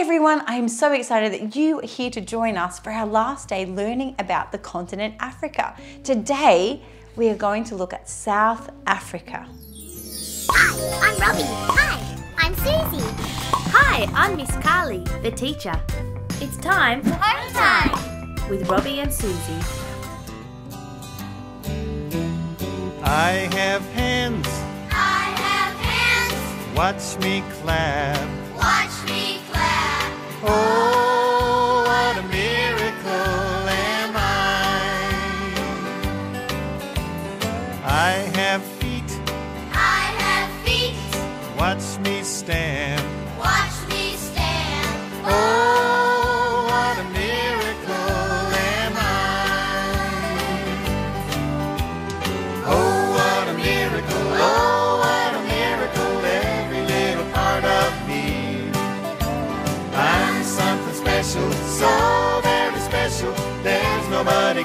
Hey everyone, I'm so excited that you are here to join us for our last day learning about the continent Africa. Today, we are going to look at South Africa. Hi, I'm Robbie. Hi, I'm Susie. Hi, I'm Miss Carly, the teacher. It's time for Home time. with Robbie and Susie. I have hands, I have hands. watch me clap. Watch me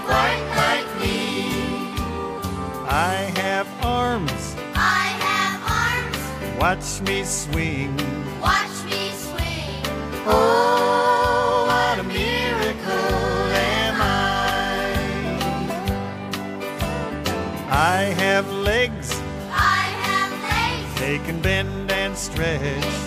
quite like me. I have arms, I have arms. watch me swing. Watch me swing. Oh, what a miracle am I. I have legs, I have legs. they can bend and stretch.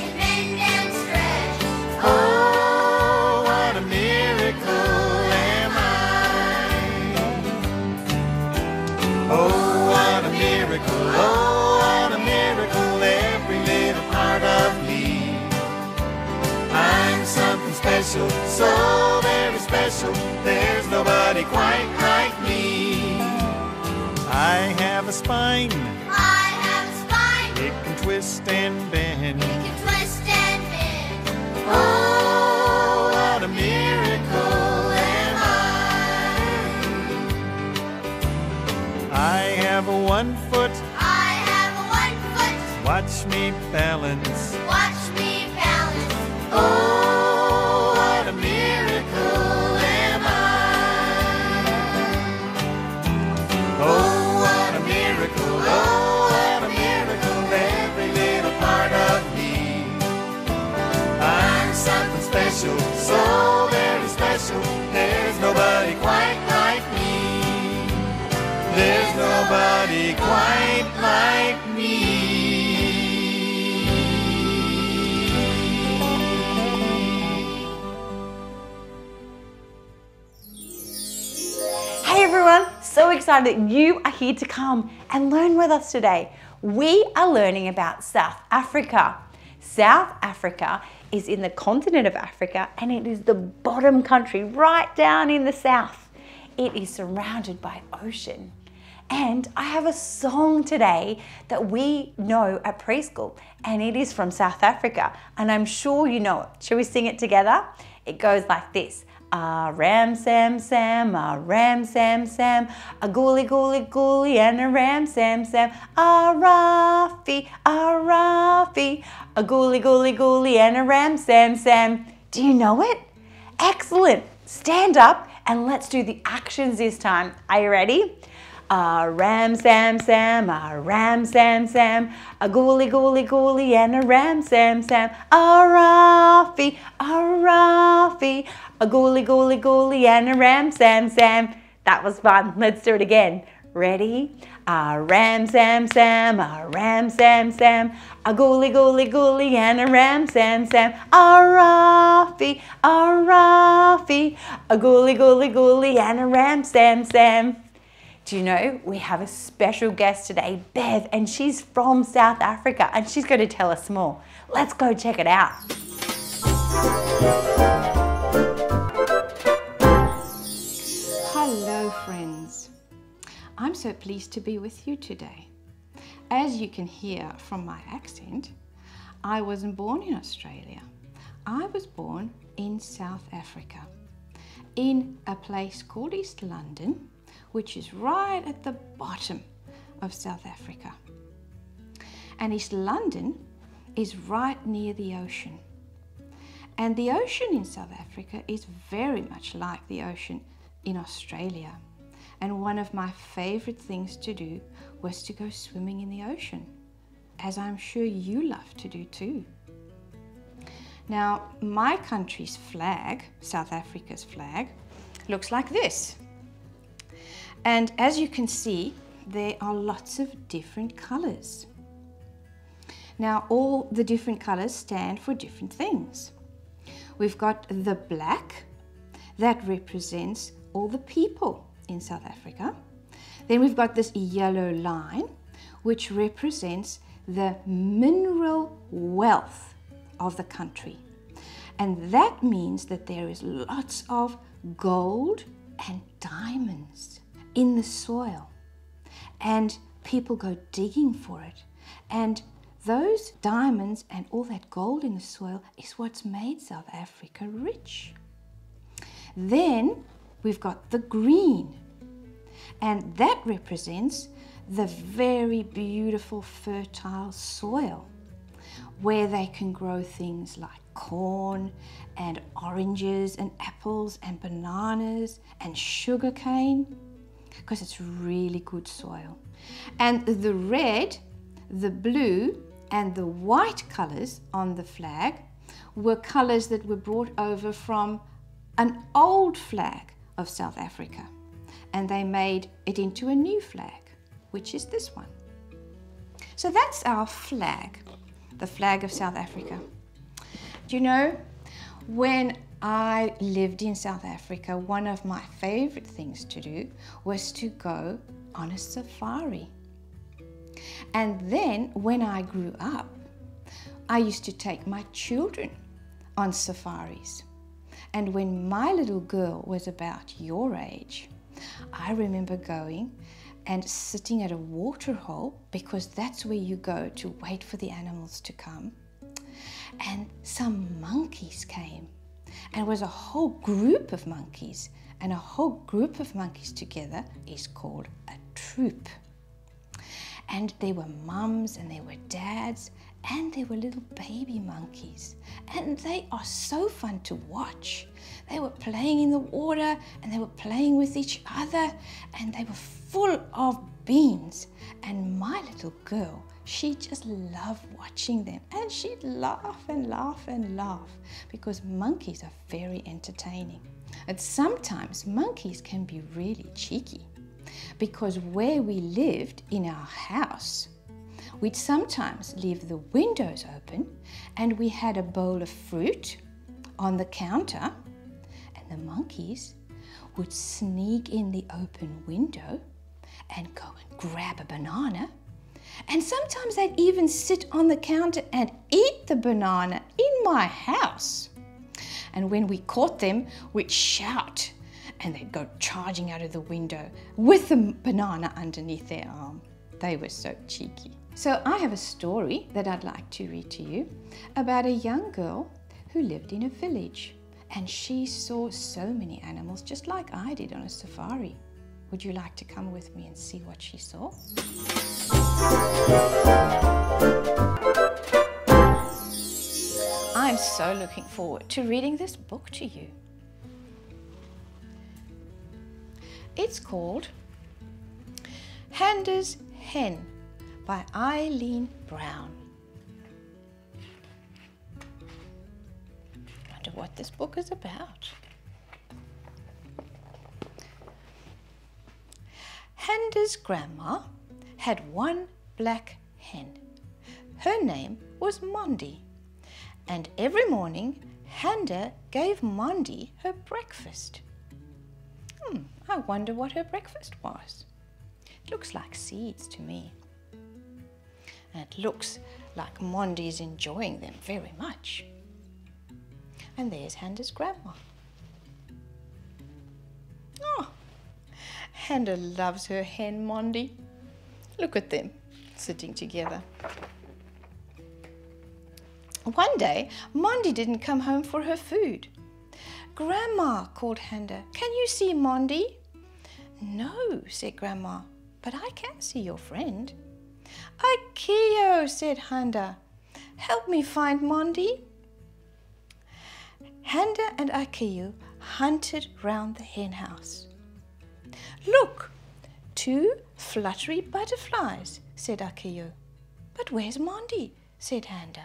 Special, so very special, there's nobody quite like me. I have a spine, I have a spine. it can twist and bend. You can twist and bend. Oh, what a miracle am I. I have a one foot, I have a one foot. watch me balance. Nobody quite like me. Hey everyone, so excited you are here to come and learn with us today. We are learning about South Africa. South Africa is in the continent of Africa and it is the bottom country right down in the south. It is surrounded by ocean. And I have a song today that we know at preschool, and it is from South Africa, and I'm sure you know it. Shall we sing it together? It goes like this. Ah, a ah, ram sam sam, a ram sam sam, a gooly gooly gooly and a ram sam sam, a raffy, a raffy, a gooly gooly gooly and a ram sam sam. Do you know it? Excellent. Stand up and let's do the actions this time. Are you ready? A ram sam sam, a ram sam sam, a gooly gooly gooly and a ram sam sam, a raffy, a raffy, a gooly gooly gooly and a ram sam sam. That was fun. Let's do it again. Ready? A ram sam sam, a ram sam sam, a gooly gooly gooly and a ram sam sam, a raffy, a raffy, a gooly gooly gooly and a ram sam sam. Do you know we have a special guest today, Bev, and she's from South Africa and she's going to tell us more. Let's go check it out. Hello, friends. I'm so pleased to be with you today. As you can hear from my accent, I wasn't born in Australia. I was born in South Africa, in a place called East London, which is right at the bottom of South Africa. And East London is right near the ocean. And the ocean in South Africa is very much like the ocean in Australia. And one of my favorite things to do was to go swimming in the ocean, as I'm sure you love to do too. Now, my country's flag, South Africa's flag, looks like this. And as you can see, there are lots of different colors. Now, all the different colors stand for different things. We've got the black, that represents all the people in South Africa. Then we've got this yellow line, which represents the mineral wealth of the country. And that means that there is lots of gold and diamonds in the soil. And people go digging for it. And those diamonds and all that gold in the soil is what's made South Africa rich. Then we've got the green, and that represents the very beautiful fertile soil where they can grow things like corn and oranges and apples and bananas and sugarcane because it's really good soil. And the red, the blue, and the white colors on the flag were colors that were brought over from an old flag of South Africa. And they made it into a new flag, which is this one. So that's our flag, the flag of South Africa. Do you know, when I lived in South Africa, one of my favorite things to do was to go on a safari. And then when I grew up, I used to take my children on safaris. And when my little girl was about your age, I remember going and sitting at a water hole because that's where you go to wait for the animals to come. And some monkeys came, and it was a whole group of monkeys. And a whole group of monkeys together is called a troop. And there were mums and there were dads and there were little baby monkeys. And they are so fun to watch. They were playing in the water and they were playing with each other and they were full of beans. And my little girl, she just loved watching them and she'd laugh and laugh and laugh because monkeys are very entertaining. And sometimes monkeys can be really cheeky because where we lived in our house, we'd sometimes leave the windows open and we had a bowl of fruit on the counter, and the monkeys would sneak in the open window and go and grab a banana. And sometimes they'd even sit on the counter and eat the banana in my house. And when we caught them, we'd shout and they'd go charging out of the window with the banana underneath their arm. They were so cheeky. So I have a story that I'd like to read to you about a young girl who lived in a village and she saw so many animals just like I did on a safari. Would you like to come with me and see what she saw? I'm so looking forward to reading this book to you. It's called Handa's Hen by Eileen Browne. Wonder what this book is about. Handa's grandma had one black hen. Her name was Mondi, and every morning Handa gave Mondi her breakfast. Hmm, I wonder what her breakfast was. It looks like seeds to me. And it looks like Mondi's enjoying them very much. And there's Handa's grandma. Oh, Handa loves her hen, Mondi. Look at them sitting together. One day, Mondi didn't come home for her food. Grandma, called Handa, can you see Mondi? No, said Grandma, but I can see your friend. Akeyo, said Handa, help me find Mondi. Handa and Akeyo hunted round the hen house. Look, two fluttery butterflies, said Akeyo. But where's Mondi? said Handa.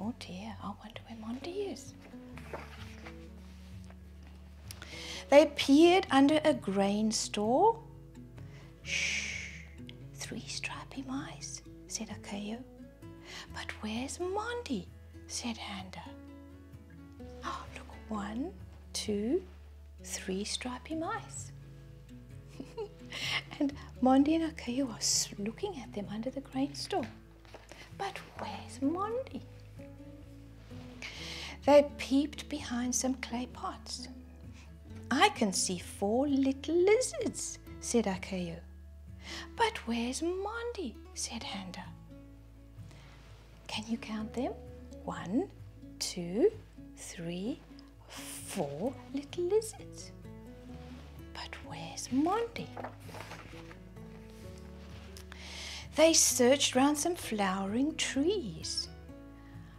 Oh dear, I wonder where Mondi is. They appeared under a grain store. Shh, three stripy mice, said Akeyo. But where's Mondi? said Handa. Oh, look, one, two, three stripy mice. And Mondi and Akeyo are looking at them under the grain store. But where's Mondi? They peeped behind some clay pots. I can see four little lizards, said Akeyo. But where's Mondi? said Handa. Can you count them? One, two, three, four little lizards. But where's Mondi? They searched round some flowering trees.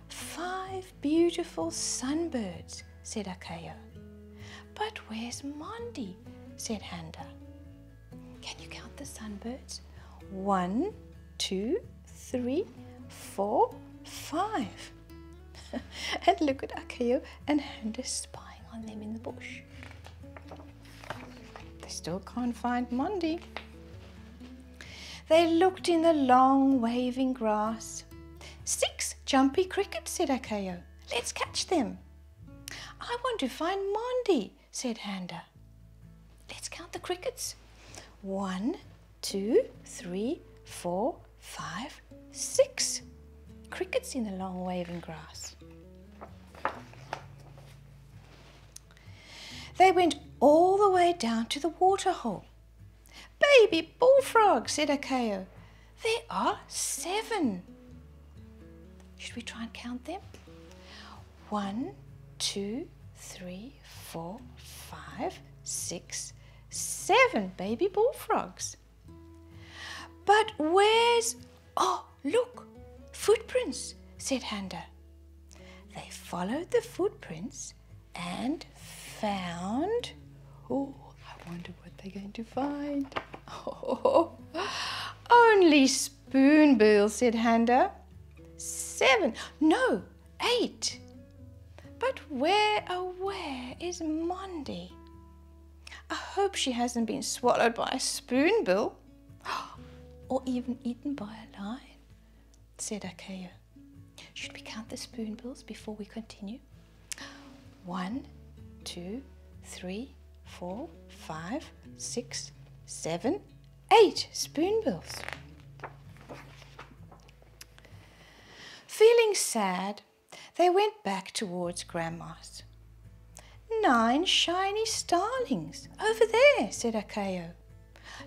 Five beautiful sunbirds, said Akeyo. But where's Mondi? said Handa. Can you count the sunbirds? One, two, three, four, five. and look at Akeyo and Handa spying on them in the bush. Still can't find Mondi. They looked in the long waving grass. Six jumpy crickets, said Akeyo. Let's catch them. I want to find Mondi, said Handa. Let's count the crickets. One, two, three, four, five, six. Crickets in the long waving grass. They went all the way down to the waterhole. Baby bullfrog, said Akeyo. There are seven. Should we try and count them? One, two, three, four, five, six, seven baby bullfrogs. But where's. Oh, look! Footprints, said Handa. They followed the footprints and found. Oh, I wonder what they're going to find. Oh, only spoonbill, said Handa. Seven, no, eight. But where, oh, where is Mondi? I hope she hasn't been swallowed by a spoonbill or even eaten by a lion, said Akeyo. Should we count the spoonbills before we continue? One, two, three, four, five, six, seven, eight spoonbills. Feeling sad, they went back towards Grandma's. Nine shiny starlings over there, said Akeyo.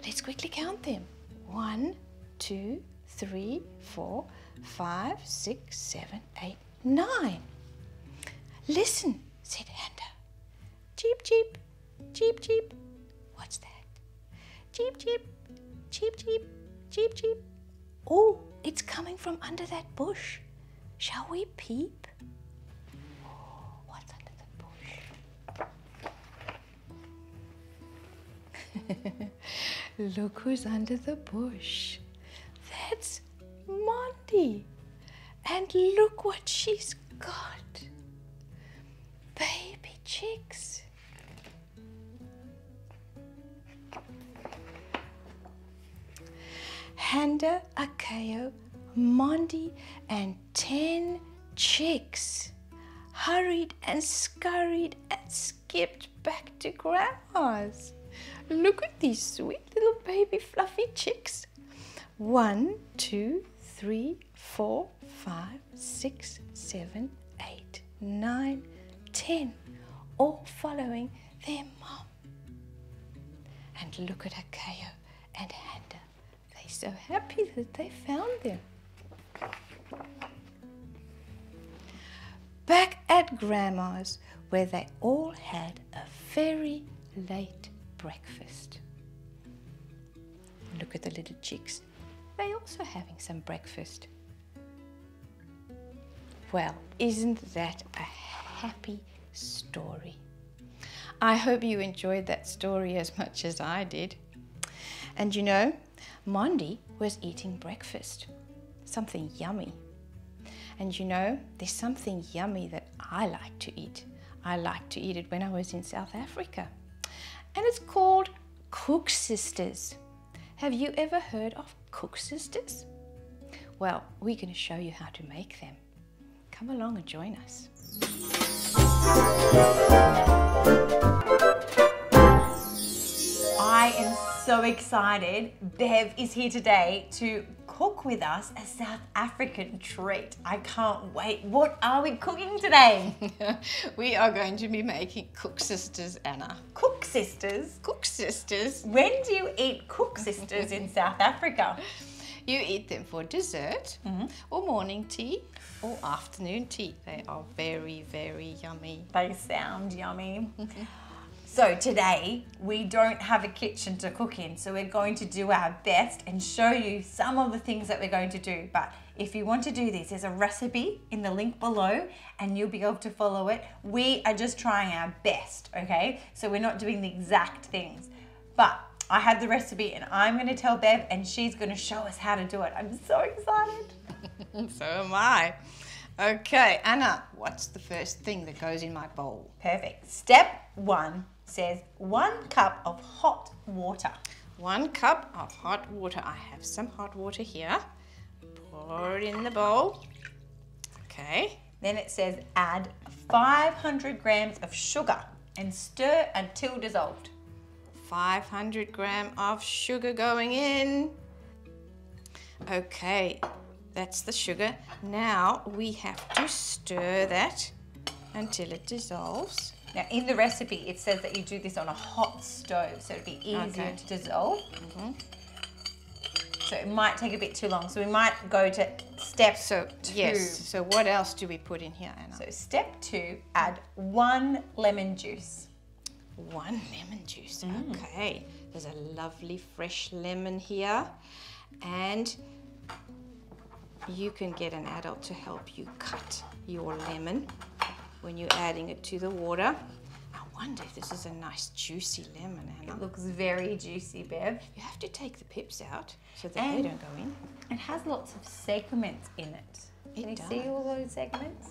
Let's quickly count them. One, two, three, four, five, six, seven, eight, nine. Listen, said Handa. Cheep, cheep, cheep, cheep. What's that? Cheep, cheep, cheep, cheep, cheep, cheep. Oh, it's coming from under that bush. Shall we peep? What's under the bush? Look who's under the bush. That's Mondi. And look what she's got. Baby chicks. Handa, Akeyo, Mondi, and ten chicks hurried and scurried and skipped back to Grandma's. Look at these sweet little baby fluffy chicks. One, two, three, four, five, six, seven, eight, nine, ten, all following their mom. And look at Akeyo and Handa. So happy that they found them. Back at Grandma's, where they all had a very late breakfast. Look at the little chicks. They're also having some breakfast. Well, isn't that a happy story? I hope you enjoyed that story as much as I did. And you know, Mondi was eating breakfast, something yummy. And you know, there's something yummy that I like to eat. I like to eat it when I was in South Africa. And it's called Koeksisters. Have you ever heard of Koeksisters? Well, we're going to show you how to make them. Come along and join us. I am so excited. Bev is here today to cook with us a South African treat. I can't wait. What are we cooking today? we are going to be making Koeksisters, Anna. Koeksisters. Cook Sisters. When do you eat Koeksisters in South Africa? You eat them for dessert mm-hmm. or morning tea or afternoon tea. They are very, very yummy. They sound yummy. So today we don't have a kitchen to cook in, so we're going to do our best and show you some of the things that we're going to do. But if you want to do this, there's a recipe in the link below and you'll be able to follow it. We are just trying our best, okay? So we're not doing the exact things. But I have the recipe and I'm going to tell Bev and she's going to show us how to do it. I'm so excited. so am I. Okay, Anna, what's the first thing that goes in my bowl? Perfect. Step one says one cup of hot water. One cup of hot water. I have some hot water here. Pour it in the bowl. Okay. Then it says add 500 grams of sugar and stir until dissolved. 500 gram of sugar going in. Okay, that's the sugar. Now we have to stir that until it dissolves. Now in the recipe it says that you do this on a hot stove so it'd be easier Okay. to dissolve. Mm-hmm. So it might take a bit too long. So we might go to step So, two. yes. So what else do we put in here, Anna? So step two, add one lemon juice. One lemon juice. Mm. Okay. There's a lovely fresh lemon here. And you can get an adult to help you cut your lemon when you're adding it to the water. I wonder if this is a nice juicy lemon, Anna. It looks very juicy, Bev. You have to take the pips out so that they don't go in. It has lots of segments in it. it Can It you see all those segments?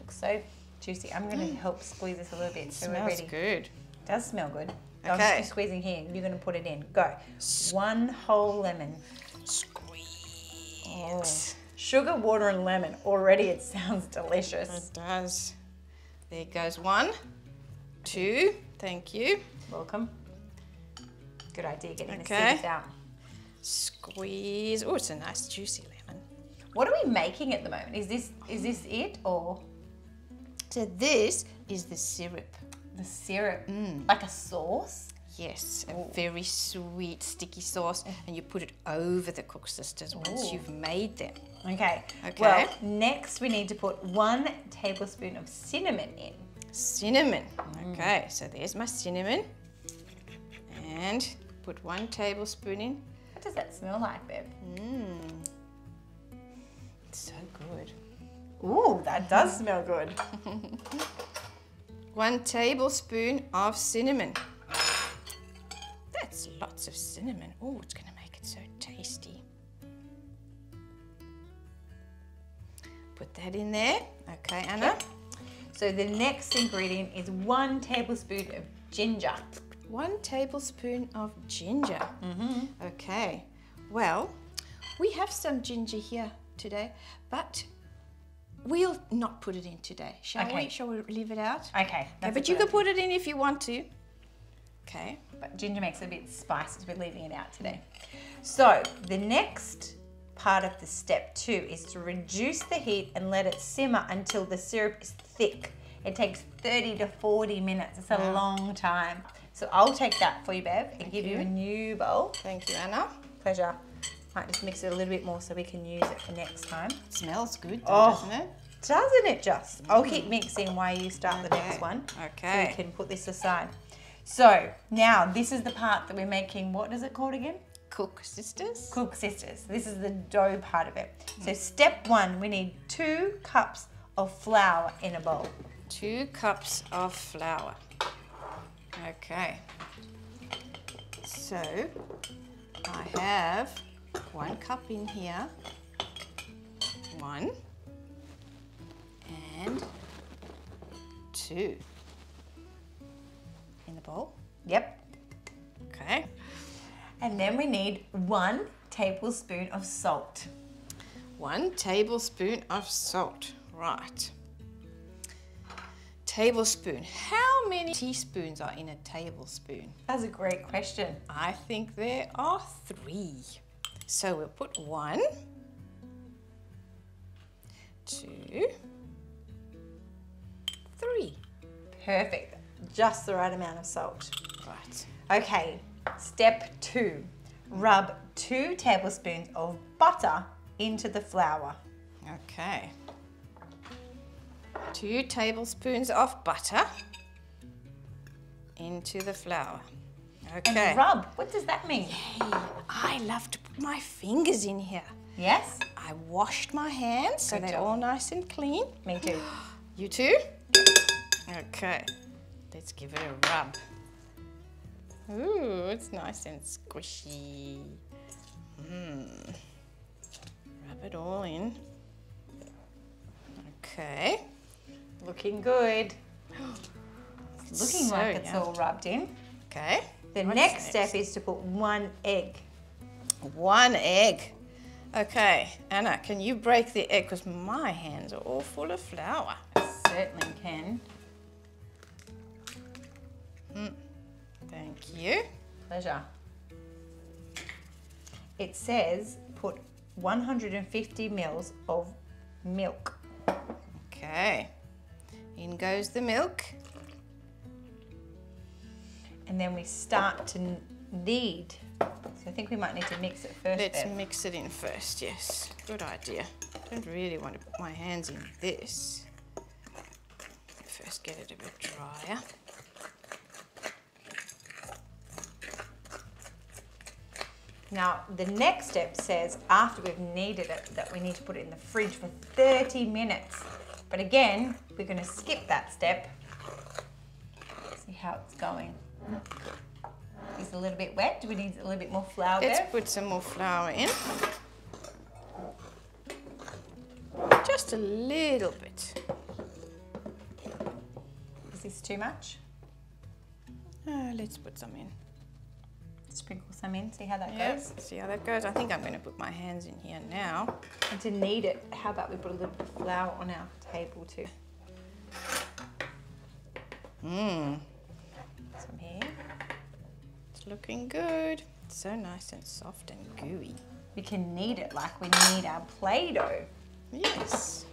Looks so juicy. I'm going to mm. help squeeze this a little bit so we're Smells ready. good. does smell good. Okay. I'm just squeezing here. You're going to put it in. Go. One whole lemon. Squeeze. Oh. Sugar, water, and lemon. Already it sounds delicious. It does. There goes one, two. Thank you. Welcome. Good idea getting the Okay. seeds out. Squeeze. Oh, it's a nice juicy lemon. What are we making at the moment? Is this is this it or So this is the syrup. the syrup? Mm. Like a sauce? Yes, a oh. very sweet sticky sauce, uh-huh. and you put it over the koeksisters once Ooh. you've made them. Okay. Okay. Well, next we need to put one tablespoon of cinnamon in. Cinnamon. Mm. Okay, so there's my cinnamon, and put one tablespoon in. What does that smell like, Bev? Mmm, it's so good. Ooh, that does smell good. One tablespoon of cinnamon. That's lots of cinnamon. Oh, it's going to make it so tasty. Put that in there. Okay, Anna. So the next ingredient is one tablespoon of ginger. One tablespoon of ginger. Mhm. Okay. Well, we have some ginger here today, but we'll not put it in today, shall Okay. we? Shall we leave it out? Okay. Okay, but you can put it in if you want to. Okay. But ginger makes it a bit spicy, so we're leaving it out today. So the next part of the step two is to reduce the heat and let it simmer until the syrup is thick. It takes 30 to 40 minutes. It's a Wow. long time. So I'll take that for you, Bev, and give you. you. a new bowl. Thank you, Anna. Pleasure. Might just mix it a little bit more so we can use it for next time. It smells good, though, Oh. doesn't it? Doesn't it just? I'll keep mm. mixing while you start the next Okay. one. So Okay. we can put this aside. So now this is the part that we're making, what is it called again? Koeksisters. Cook Sisters. This is the dough part of it. So step one, we need two cups of flour in a bowl. Two cups of flour. Okay. So I have one cup in here. One. And two. In the bowl. Yep. Okay. And then we need one tablespoon of salt. One tablespoon of salt. Right. Tablespoon. How many teaspoons are in a tablespoon? That's a great question. I think there are three. So we'll put one, two, three. Perfect. Just the right amount of salt. Right. Okay, step two. Rub two tablespoons of butter into the flour. Okay. Two tablespoons of butter into the flour. Okay. And rub. What does that mean? Hey, I love to put my fingers in here. Yes? I washed my hands so they're job. all nice and clean. Me too. You too? Okay. Let's give it a rub. Ooh, it's nice and squishy. Mmm. Rub it all in. Okay. Looking good. It's looking So like it's yum. all rubbed in. Okay. The What's next step is to put one egg. One egg. Okay, Anna, can you break the egg? Because my hands are all full of flour. I certainly can. Mm. Thank you. Pleasure. It says put 150 mils of milk. Okay. In goes the milk. And then we start to knead. So I think we might need to mix it first. Let's mix it in first, yes. Good idea. Don't really want to put my hands in this. First get it a bit drier. Now, the next step says after we've kneaded it that we need to put it in the fridge for 30 minutes. But again, we're going to skip that step. See how it's going. It's a little bit wet? Do we need a little bit more flour Let's there? put some more flour in. Just a little bit. Is this too much? Uh, let's put some in. Sprinkle some in, see how that Yep. goes. See how that goes? I think I'm going to put my hands in here now. And to knead it, how about we put a little bit of flour on our table too? Mmm. Some here. It's looking good. It's so nice and soft and gooey. We can knead it like we knead our Play-Doh. Yes.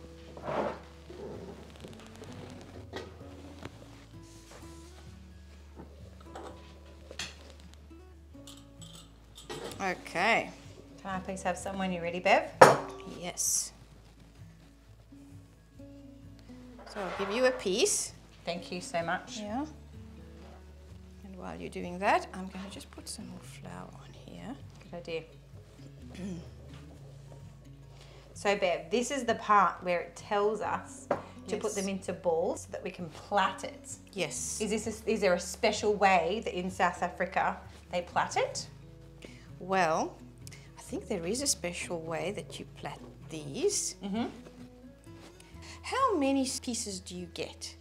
Okay. Can I please have some when you're ready, Bev? Yes. So I'll give you a piece. Thank you so much. Yeah. And while you're doing that, I'm going to just put some more flour on here. Good idea. so, Bev, this is the part where it tells us to put them into balls so that we can plait it. Yes. Is this a, is there a special way that in South Africa they plait it? Well, I think there is a special way that you plait these. Mm-hmm. How many pieces do you get?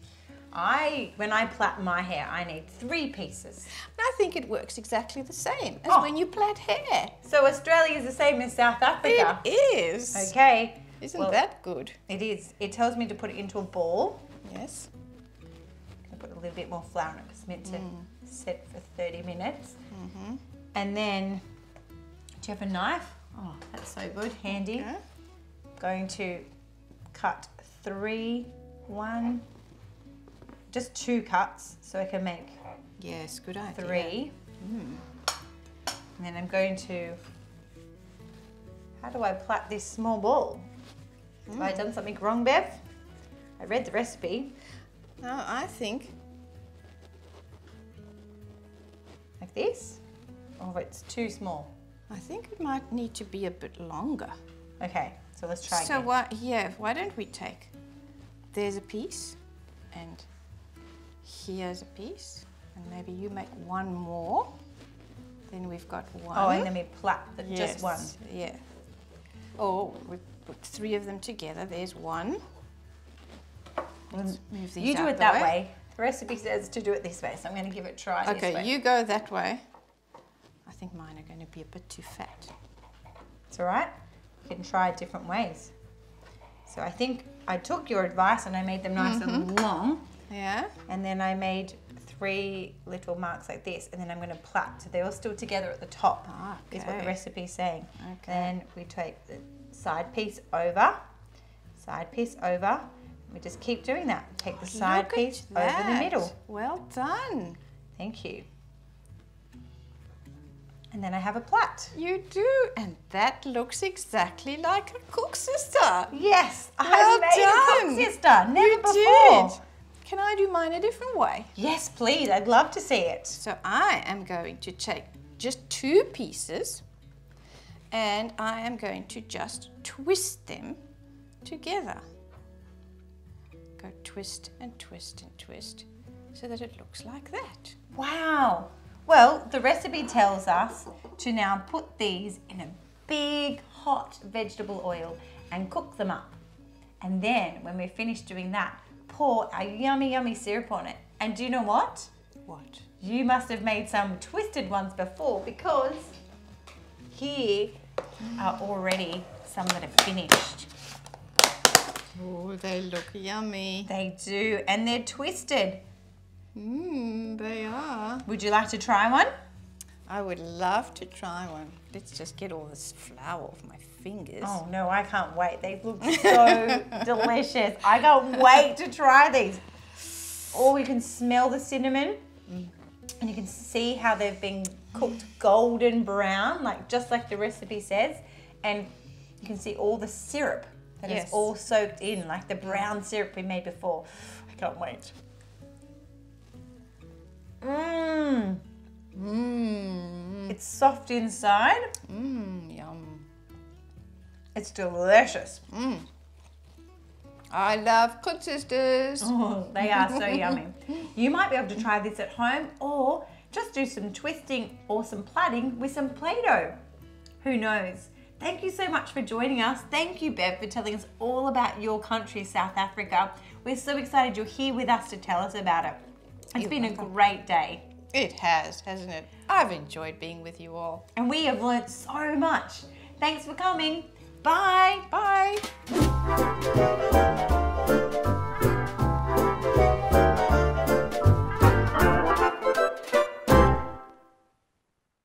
I when I plait my hair, I need three pieces. I think it works exactly the same as Oh. when you plait hair. So Australia is the same as South Africa. It is. Okay. Isn't Well, that good? It is. It tells me to put it into a ball. Yes. I put a little bit more flour in it 'cause it's meant to set for 30 minutes. And then, do you have a knife? Oh, that's so good, handy. Okay. Going to cut three, one, just two cuts so I can make Yes, good idea. three. And then I'm going to, how do I plait this small ball? Have I done something wrong, Bev? I read the recipe. No, I think Like this? Or it's too small? I think it might need to be a bit longer. Okay, so let's try so again. why yeah, why don't we take there's a piece and here's a piece and maybe you make one more. Then we've got one. Oh, and then we plait the, just one. Yes, Yeah. Or we put three of them together. There's one. Let's mm. move these You do it that way. way. The recipe says to do it this way, so I'm going to give it a try. this Okay, way. you go that way. I think mine are going to be a bit too fat. It's all right. You can try it different ways. So I think I took your advice and I made them nice Mm-hmm. and long, Yeah? and then I made three little marks like this, and then I'm going to plait so they're all still together at the top. Ah, okay. Is what the recipe's saying. Okay. Then we take the side piece over, side piece over. We just keep doing that. Take the side Look piece over the middle. Well done. Thank you. And then I have a plait. You do, and that looks exactly like a koeksister. Yes, I Well made a done. koeksister. Never you before. did. Can I do mine a different way? Yes, please. I'd love to see it. So I am going to take just two pieces and I am going to just twist them together. Go twist and twist and twist so that it looks like that. Wow. Well, the recipe tells us to now put these in a big hot vegetable oil and cook them up. And then when we're finished doing that, pour our yummy, yummy syrup on it. And do you know what? What? You must have made some twisted ones before because here are already some that are finished. Oh, they look yummy. They do, and they're twisted. Mmm, they are. Would you like to try one? I would love to try one. Let's just get all this flour off my fingers. Oh no, I can't wait. They look so delicious. I can't wait to try these. Oh, you can smell the cinnamon mm. and you can see how they've been cooked golden brown, like just like the recipe says. And you can see all the syrup that is Yes. all soaked in, like the brown syrup we made before. I can't wait. Mmm. Mmm, It's soft inside. mmm, yum. It's delicious. Mmm. I love Koeksisters. Oh, they are so yummy. You might be able to try this at home or just do some twisting or some plaiting with some Play-Doh. Who knows? Thank you so much for joining us. Thank you, Bev, for telling us all about your country, South Africa. We're so excited you're here with us to tell us about it. It's you been welcome. a great day. It has, hasn't it? I've enjoyed being with you all. And we have learned so much. Thanks for coming. Bye. Bye.